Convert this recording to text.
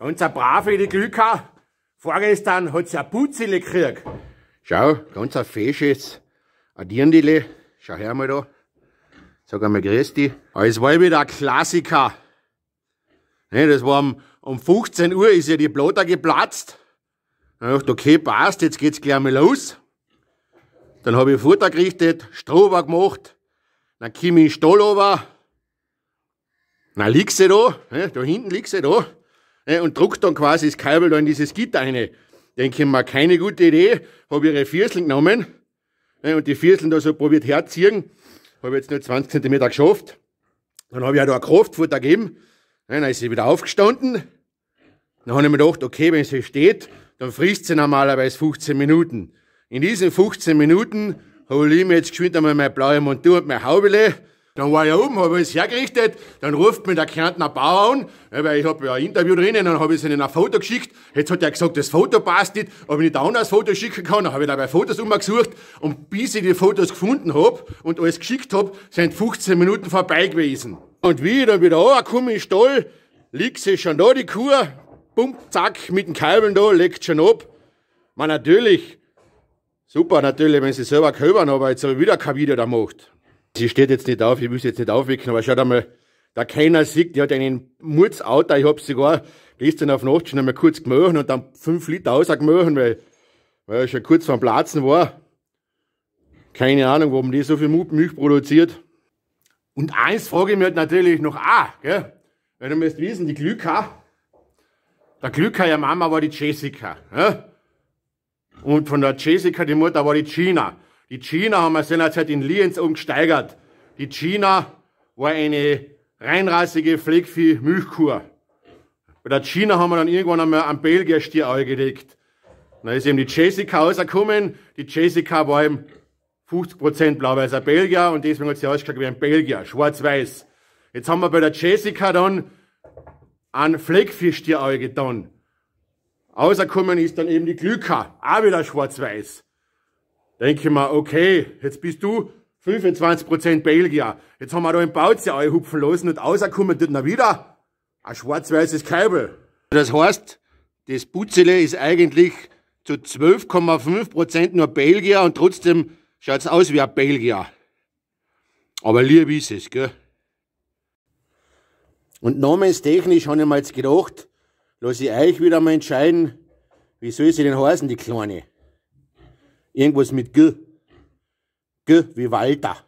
Ganz eine brave, die Glücka. Vorgestern hat sie ein Putzile gekriegt. Schau, ganz ein fesches Dirndl. Schau her mal da. Sag einmal grüß dich. Aber es war wieder ein Klassiker. Ne, das war um, um 15 Uhr ist ja die Blotter geplatzt. Ich dachte, okay, passt, jetzt geht's gleich mal los. Dann habe ich Futter gerichtet, Strohbar gemacht, dann komm ich in den Stall runter. Dann liegt sie da, ne, da hinten liegt sie da, und druckt dann quasi das Kabel da in dieses Gitter rein. Denke ich mir, keine gute Idee, habe ihre Viertel genommen und die Viertel da so probiert herziehen. Habe jetzt nur 20 cm geschafft. Dann habe ich auch da ein Kraftfutter gegeben. Dann ist sie wieder aufgestanden. Dann habe ich mir gedacht, okay, wenn sie steht, dann frisst sie normalerweise 15 Minuten. In diesen 15 Minuten hole ich mir jetzt geschwind einmal meine blaue Montur und mein Haubele. Dann war ich oben, habe alles hergerichtet, dann ruft mir der Kärntner Bauer an, weil ich habe ja ein Interview drinnen, dann habe ich ihnen ein Foto geschickt. Jetzt hat er gesagt, das Foto passt nicht, ob ich nicht auch noch ein Foto schicken kann. Dann habe ich dabei Fotos umgesucht und bis ich die Fotos gefunden habe und alles geschickt habe, sind 15 Minuten vorbei gewesen. Und wie ich dann wieder ankomme in den Stall, liegt sie schon da, die Kuh, bumm, zack, mit den Kalbeln da, legt schon ab. Man natürlich, super natürlich, wenn sie selber köbern, aber jetzt habe ich wieder kein Video da macht. Sie steht jetzt nicht auf, ich sie jetzt nicht aufwecken, aber schaut einmal, der keiner sieht, die hat einen Murzauto, ich habe sogar gestern auf Nacht schon einmal kurz gemochen und dann fünf Liter rausgemochen, weil, weil er schon kurz vorm Platzen war. Keine Ahnung, warum die so viel Milch produziert. Und eins frage ich mich halt natürlich noch auch, gell? Weil du müsst wissen, die Glücka, der Glücka, ihre Mama war die Jessica. Ja? Und von der Jessica, die Mutter, war die Gina. Die Gina haben wir seinerzeit in Lienz umgesteigert. Die Gina war eine reinrassige Pflegvieh-Milchkur. Bei der Gina haben wir dann irgendwann einmal einen Belgier-Stier angelegt. Dann ist eben die Jessica rausgekommen. Die Jessica war eben 50% blau-weißer Belgier und deswegen hat sie ausgeschaut wie ein Belgier, schwarz-weiß. Jetzt haben wir bei der Jessica dann einen Fleckfischtier getan. Außerkommen ist dann eben die Glücker, auch wieder schwarz-weiß. Denke ich mir, okay, jetzt bist du 25% Belgier. Jetzt haben wir da im Bautzee hupfen lassen und außerkommen tut dann wieder ein schwarz-weißes Kabel. Das heißt, das Putzele ist eigentlich zu 12,5% nur Belgier und trotzdem schaut's aus wie ein Belgier. Aber lieb ist es, gell? Und namenstechnisch habe ich mir jetzt gedacht, lasse ich euch wieder mal entscheiden, wie soll sie denn heißen, die Kleine? Irgendwas mit G. G wie Walter.